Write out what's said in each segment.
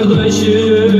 kardeşim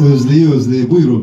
Evet, Özde'yi Özde'yi buyurun.